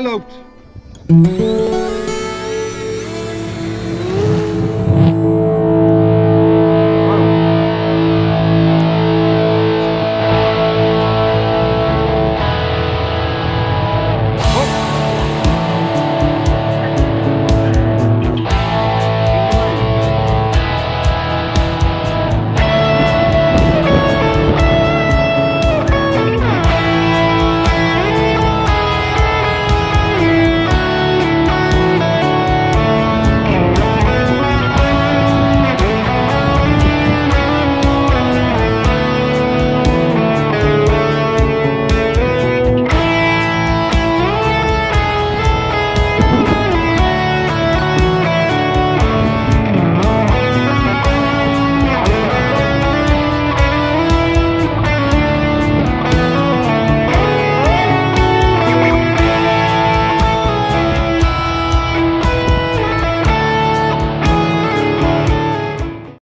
Loopt.